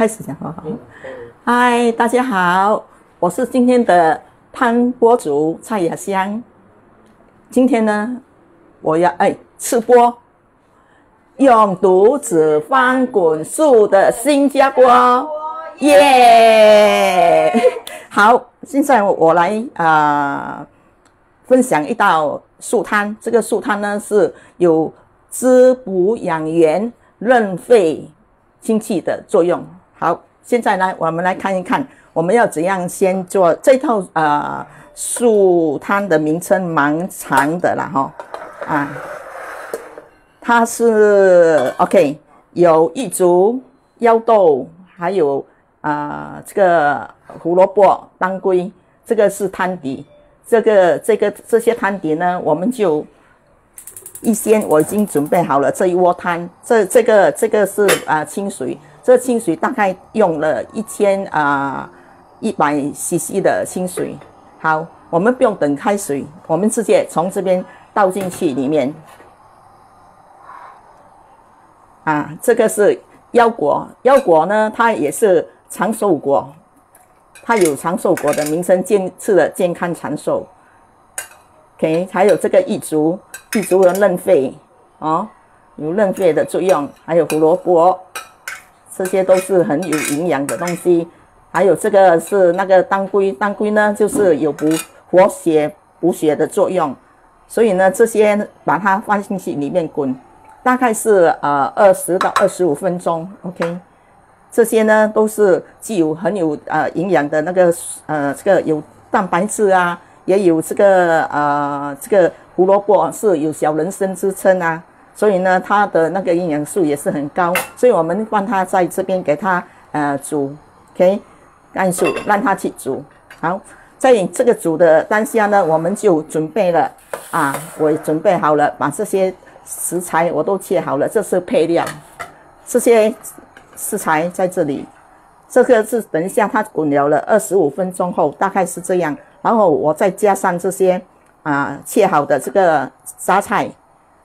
开始讲好好。嗨，大家好，我是今天的摊播主蔡雅香。今天呢，我要哎吃播，用毒子翻滚树的新加坡，耶！好，现在我来啊分享一道素汤。这个素汤呢是有滋补养元、润肺清气的作用。好，现在呢，我们来看一看，我们要怎样先做这套呃素汤的名称蛮长的了哈啊，它是 OK，有玉竹、腰豆，还有啊这个胡萝卜、当归，这个是汤底。这个这个这些汤底呢，我们就一先我已经准备好了这一锅汤。这这个这个是啊清水，这清水大概用了一千啊一百 CC 的清水。好，我们不用等开水，我们直接从这边倒进去里面。啊，这个是腰果，腰果呢，它也是长寿果。它有长寿果的名称，健吃了健康长寿。OK，还有这个玉竹，玉竹的润肺哦，有润肺的作用。还有胡萝卜，这些都是很有营养的东西。还有这个是那个当归，当归呢就是有补活血补血的作用。所以呢，这些把它放进去里面滚，大概是呃二十到二十五分钟。OK。这些呢都是具有很有呃营养的那个呃这个有蛋白质啊，也有这个呃这个胡萝卜是有小人参之称啊，所以呢它的那个营养素也是很高，所以我们帮它在这边给它呃煮，OK，干数让它去煮。好，在这个煮的当下呢，我们就准备了啊，我准备好了，把这些食材我都切好了，这是配料，这些。食材在这里，这个是等一下它滚了了二十五分钟后，大概是这样。然后我再加上这些啊切好的这个榨菜，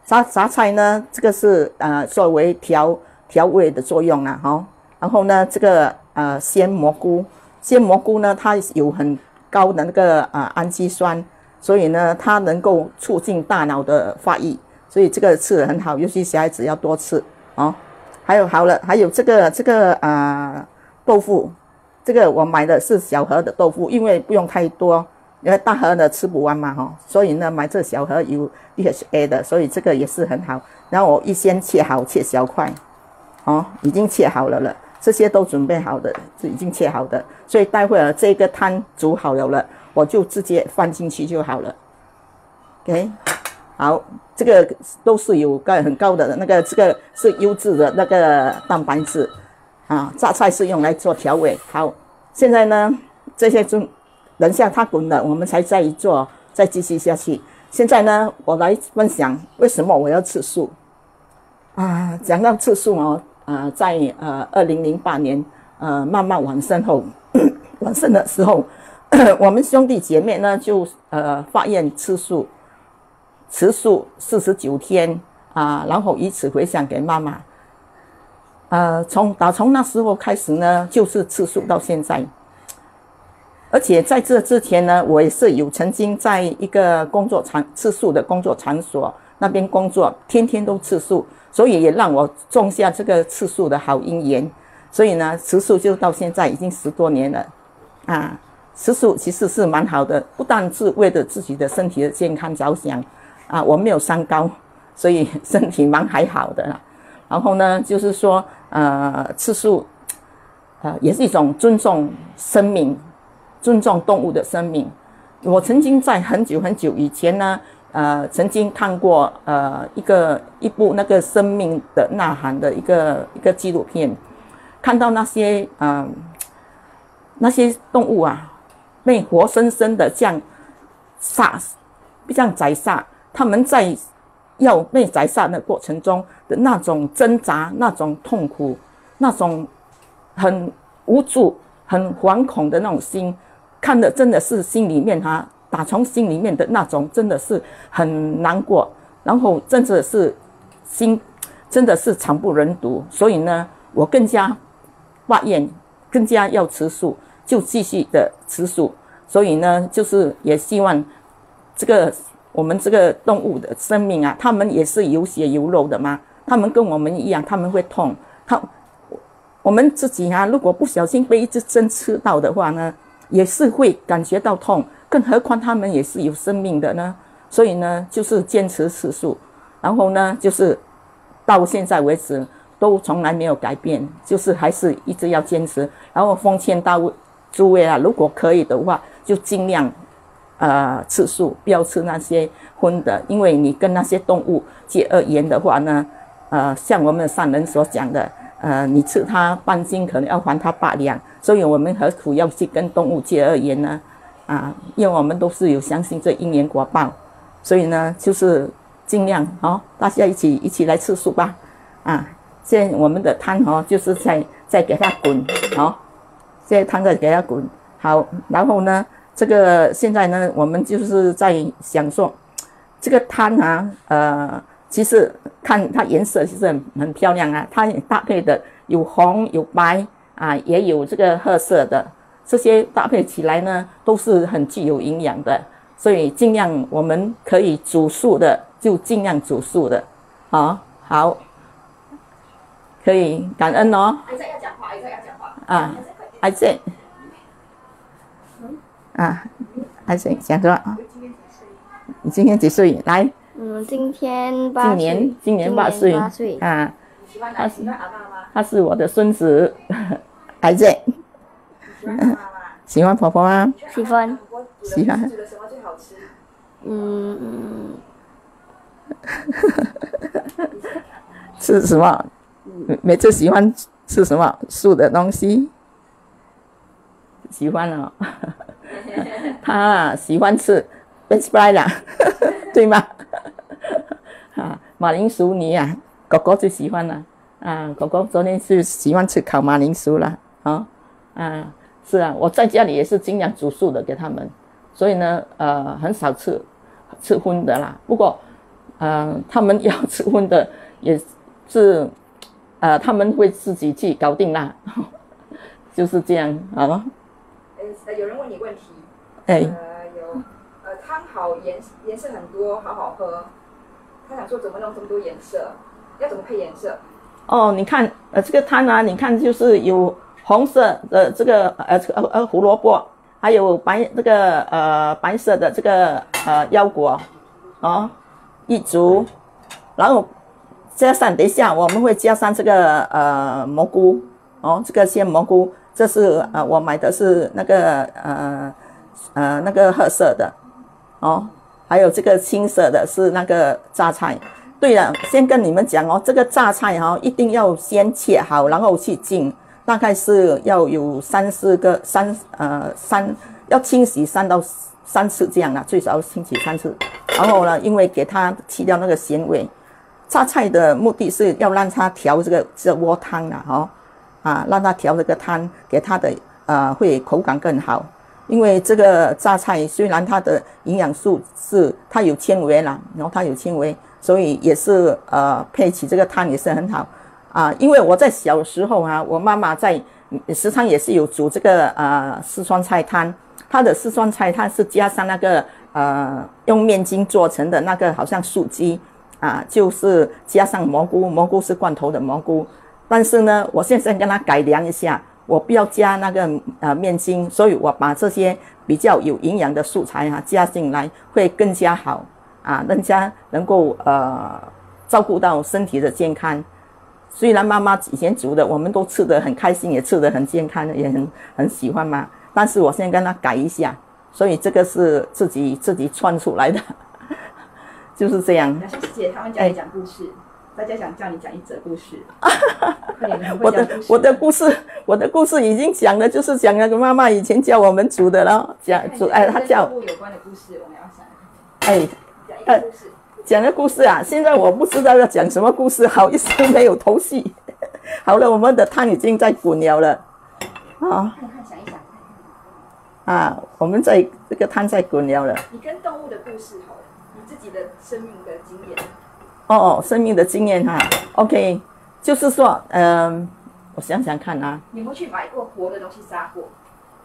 杂杂菜呢，这个是呃作为调调味的作用啊哈。然后呢，这个呃鲜蘑菇，鲜蘑菇呢它有很高的那个啊氨基酸，所以呢它能够促进大脑的发育，所以这个吃的很好，尤其小孩子要多吃哦。还有好了，还有这个这个啊豆腐，这个我买的是小盒的豆腐，因为不用太多，因为大盒的吃不完嘛哈，所以呢买这小盒有 DHA 的，所以这个也是很好。然后我一先切好，切小块，哦，已经切好了了，这些都准备好的，是已经切好的，所以待会儿这个汤煮好了了，我就直接放进去就好了，OK。好，这个都是有个很高的那个，这个是优质的那个蛋白质啊。榨菜是用来做调味。好，现在呢，这些就等下它滚了，我们才再做，再继续下去。现在呢，我来分享为什么我要吃素啊。讲到吃素哦，啊，在呃二零零八年呃慢慢往生后，往生的时候，我们兄弟姐妹呢就呃发愿吃素。吃素四十九天啊，然后以此回向给妈妈。呃，从打从那时候开始呢，就是吃素到现在。而且在这之前呢，我也是有曾经在一个工作场吃素的工作场所那边工作，天天都吃素，所以也让我种下这个吃素的好因缘。所以呢，吃素就到现在已经十多年了啊。吃素其实是蛮好的，不但是为了自己的身体的健康着想。啊，我没有三高，所以身体蛮还好的。然后呢，就是说，呃，吃素，呃，也是一种尊重生命、尊重动物的生命。我曾经在很久很久以前呢，呃，曾经看过呃一个一部那个生命的呐喊的一个一个纪录片，看到那些嗯那些动物啊，被活生生的这样杀，被这样宰杀。他们在要被宰杀的过程中的那种挣扎、那种痛苦、那种很无助、很惶恐的那种心，看的真的是心里面哈，打从心里面的那种真的是很难过，然后真的是心真的是惨不忍睹。所以呢，我更加发愿，更加要吃素，就继续的吃素。所以呢，就是也希望这个我们这个动物的生命啊，他们也是有血有肉的嘛，他们跟我们一样，他们会痛。他我们自己啊，如果不小心被一只针刺到的话呢，也是会感觉到痛，更何况他们也是有生命的呢。所以呢，就是坚持吃素，然后呢，就是到现在为止都从来没有改变，就是还是一直要坚持。然后奉劝到诸位啊，如果可以的话，就尽量呃吃素，不要吃那些荤的，因为你跟那些动物结恶缘的话呢，呃，像我们上人所讲的。呃，你吃它半斤，可能要还它八两，所以我们何苦要去跟动物结恶缘呢？啊，因为我们都是有相信这因缘果报，所以呢，就是尽量哦，大家一起一起来吃素吧。啊，现在我们的汤哦，就是在在给它滚，好，现在汤在给它滚，好，然后呢，这个现在呢，我们就是在享受这个汤啊，呃。其实看它颜色其实很很漂亮啊，它搭配的有红有白啊，也有这个褐色的，这些搭配起来呢都是很具有营养的，所以尽量我们可以煮素的就尽量煮素的，好，好，可以感恩哦。要讲话，要讲话。啊，艾在，啊，艾在讲说啊，你今天几岁？来。嗯，今天今年今年八岁啊，他是他是我的孙子，孩子。喜欢婆婆吗？喜欢。喜欢。嗯。吃什么？每次喜欢吃什么素的东西？喜欢哦。他喜欢吃 b e s t buy 啦，对吗？啊，马铃薯泥啊，狗狗最喜欢了。啊，狗狗昨天是喜欢吃烤马铃薯了。啊，啊，是啊，我在家里也是尽量煮素的给他们，所以呢，呃，很少吃吃荤的啦。不过，呃，他们要吃荤的也是，呃，他们会自己去搞定啦，就是这样啊。呃，有人问你问题。哎。呃，有，呃，汤好颜颜色很多，好好喝。他想说怎么弄这么多颜色？要怎么配颜色？哦，你看，呃，这个汤啊，你看就是有红色的这个呃呃呃胡萝卜，还有白这个呃白色的这个呃腰果，哦，一组，然后加上等一下我们会加上这个呃蘑菇，哦，这个鲜蘑菇，这是呃我买的是那个呃呃那个褐色的，哦。还有这个青色的是那个榨菜。对了，先跟你们讲哦，这个榨菜哈一定要先切好，然后去浸，大概是要有三四个三呃三要清洗三到三次这样啊，最少清洗三次。然后呢，因为给它去掉那个咸味，榨菜的目的是要让它调这个这锅汤啊，哈啊，让它调这个汤，给它的呃会口感更好。因为这个榨菜虽然它的营养素是它有纤维啦，然后它有纤维，所以也是呃配起这个汤也是很好啊。因为我在小时候啊，我妈妈在时常也是有煮这个呃四川菜汤，它的四川菜汤是加上那个呃用面筋做成的那个好像素鸡啊，就是加上蘑菇，蘑菇是罐头的蘑菇，但是呢，我现在跟它改良一下。我不要加那个呃面筋，所以我把这些比较有营养的素材哈加进来，会更加好啊，更加能够呃照顾到身体的健康。虽然妈妈以前煮的我们都吃得很开心，也吃得很健康，也很很喜欢嘛，但是我现在跟她改一下，所以这个是自己自己创出来的，就是这样。小姐，他们家里讲故事。大家想叫你讲一则故事，我的我的故事，我的故事已经讲了，就是讲那个妈妈以前教我们煮的了，讲煮哎，她叫有关的故事，我们要讲。哎，讲故事，讲个故事啊！现在我不知道要讲什么故事，好意思没有头绪。好了，我们的汤已经在滚了了，啊，看看想一想，啊，我们在这个汤在滚了了。你跟动物的故事好了，你自己的生命的经验。哦哦，生命的经验哈，OK，就是说，嗯，我想想看啊。有没有去买过活的东西杀过？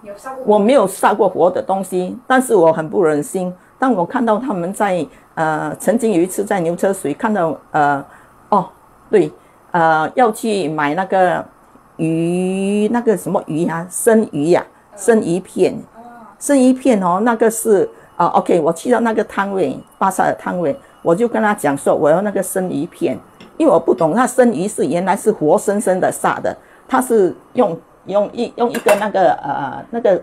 有杀过？我没有杀过活的东西，但是我很不忍心。当我看到他们在呃，曾经有一次在牛车水看到呃，哦，对，呃，要去买那个鱼，那个什么鱼啊，生鱼呀，生鱼片，生鱼片哦，那个是啊，OK，我去到那个摊位，巴萨的摊位，我就跟他讲说我要那个生鱼片，因为我不懂，那生鱼是原来是活生生的杀的，他是用用一用一个那个呃那个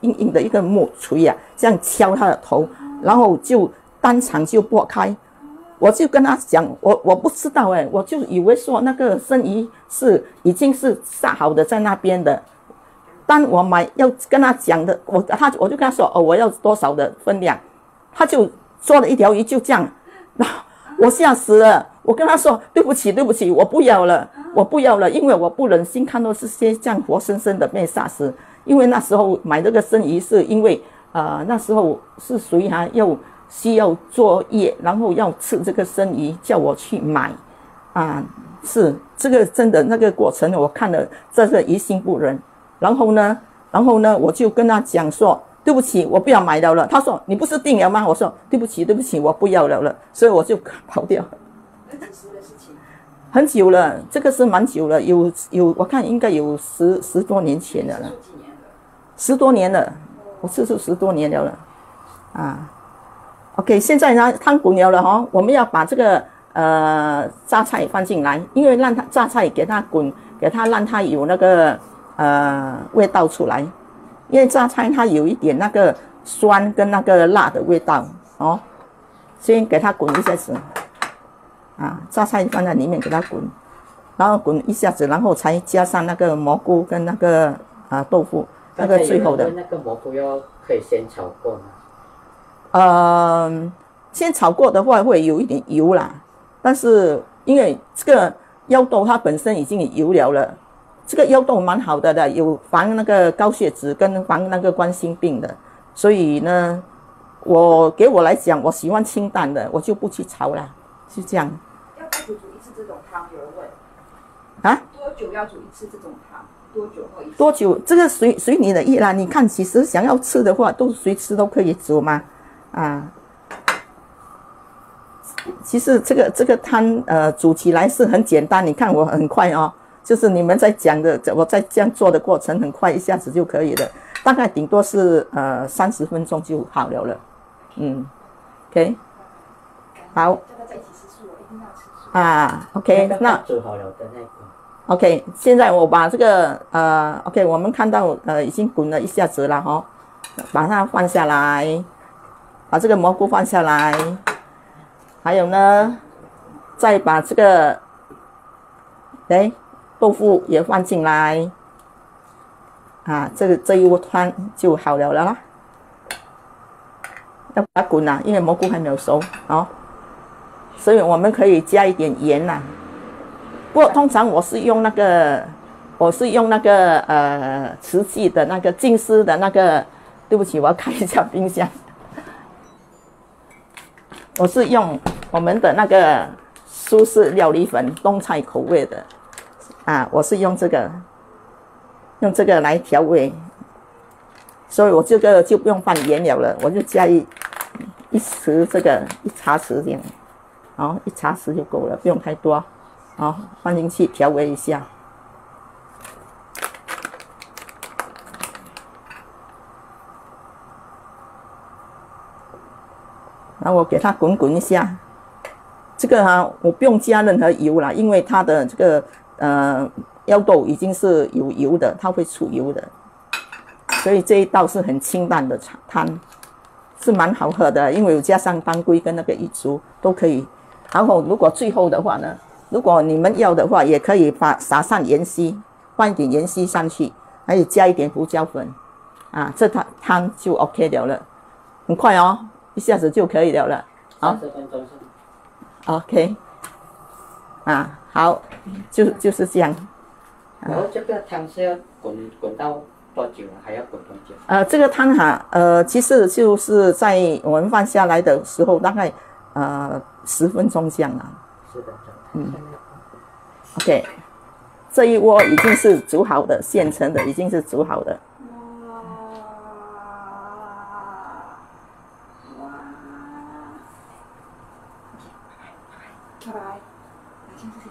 硬硬的一个木锤呀，这样敲他的头。然后就当场就剥开，我就跟他讲，我我不知道哎，我就以为说那个生鱼是已经是杀好的在那边的。当我买要跟他讲的，我他我就跟他说哦，我要多少的分量，他就抓了一条鱼就这样，我吓死了。我跟他说对不起对不起，我不要了，我不要了，因为我不忍心看到这些这样活生生的被杀死。因为那时候买这个生鱼是因为。呃，那时候是谁还要需要作业，然后要吃这个生鱼，叫我去买，啊，是这个真的那个过程，我看了真是于心不忍。然后呢，然后呢，我就跟他讲说，对不起，我不要买了了。他说你不是定了吗？我说对不起，对不起，我不要了了。所以我就跑掉。很久的事情，很久了，这个是蛮久了，有有，我看应该有十十多年前的了，十多年了。我吃素十多年了了，啊，OK，现在呢汤滚了了哈，我们要把这个呃榨菜放进来，因为让它榨菜给它滚，给它让它有那个呃味道出来，因为榨菜它有一点那个酸跟那个辣的味道哦，先给它滚一下子，啊，榨菜放在里面给它滚，然后滚一下子，然后才加上那个蘑菇跟那个啊豆腐。那个最后的那个蘑菇要可以先炒过吗？呃，先炒过的话会有一点油啦，但是因为这个腰豆它本身已经有油了，这个腰豆蛮好的的，有防那个高血脂跟防那个冠心病的，所以呢，我给我来讲，我喜欢清淡的，我就不去炒啦，是这样。要多久煮一次这种汤？有人问。啊？多久要煮一次这种汤？多久？多久？这个随随你的意啦。你看，其实想要吃的话，都随时都可以煮嘛。啊，其实这个这个汤呃煮起来是很简单。你看我很快哦，就是你们在讲的，我在这样做的过程很快，一下子就可以了。大概顶多是呃三十分钟就好了了。嗯，OK，好。啊，OK，那煮好了的那个。OK，现在我把这个呃，OK，我们看到呃已经滚了一下子了哈，把它放下来，把这个蘑菇放下来，还有呢，再把这个哎豆腐也放进来，啊，这个这一锅汤就好了了啦。要把它滚啊，因为蘑菇还没有熟哦，所以我们可以加一点盐呐。不过通常我是用那个，我是用那个呃瓷器的那个净丝的那个，对不起，我要看一下冰箱。我是用我们的那个苏式料理粉，东菜口味的，啊，我是用这个，用这个来调味，所以我这个就不用放盐了了，我就加一一匙这个一茶匙这样，好，一茶匙就够了，不用太多。好，放进去调味一下，然后我给它滚滚一下。这个哈，我不用加任何油了，因为它的这个呃腰豆已经是有油的，它会出油的，所以这一道是很清淡的汤，是蛮好喝的，因为有加上当归跟那个玉竹都可以。然后如果最后的话呢？如果你们要的话，也可以把撒上盐稀，放一点盐稀上去，还有加一点胡椒粉，啊，这汤汤就 OK 了了，很快哦，一下子就可以了了。好，十分钟 OK，啊，好，就就是这样。然后这个汤是要滚滚到多久啊？还要滚多久？呃，这个汤哈，呃，其实就是在我们放下来的时候，大概呃十分钟这样啊。是的。嗯，OK，这一窝已经是煮好的，现成的，已经是煮好的。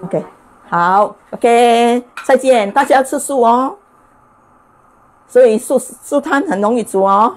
OK，好，OK，再见，大家要吃素哦。所以素素汤很容易煮哦。